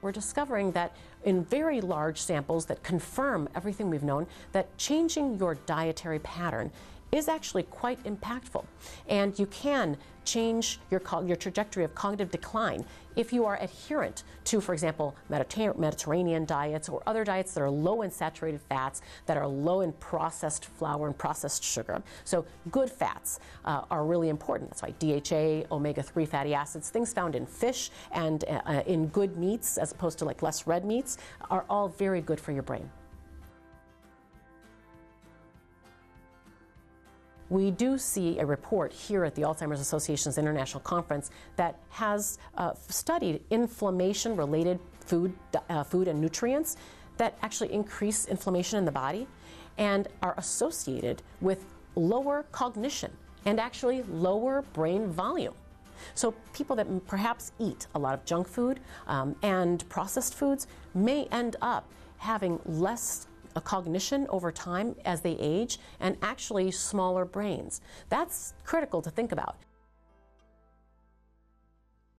We're discovering that in very large samples that confirm everything we've known, that changing your dietary pattern is actually quite impactful. And you can change your, your trajectory of cognitive decline if you are adherent to, for example, Mediter Mediterranean diets or other diets that are low in saturated fats, that are low in processed flour and processed sugar. So, good fats uh, are really important. That's why DHA, omega 3 fatty acids, things found in fish and uh, in good meats as opposed to like less red meats, are all very good for your brain. We do see a report here at the Alzheimer's Association's International Conference that has uh, studied inflammation related food, uh, food and nutrients that actually increase inflammation in the body and are associated with lower cognition and actually lower brain volume. So, people that perhaps eat a lot of junk food um, and processed foods may end up having less cognition over time as they age and actually smaller brains. That's critical to think about.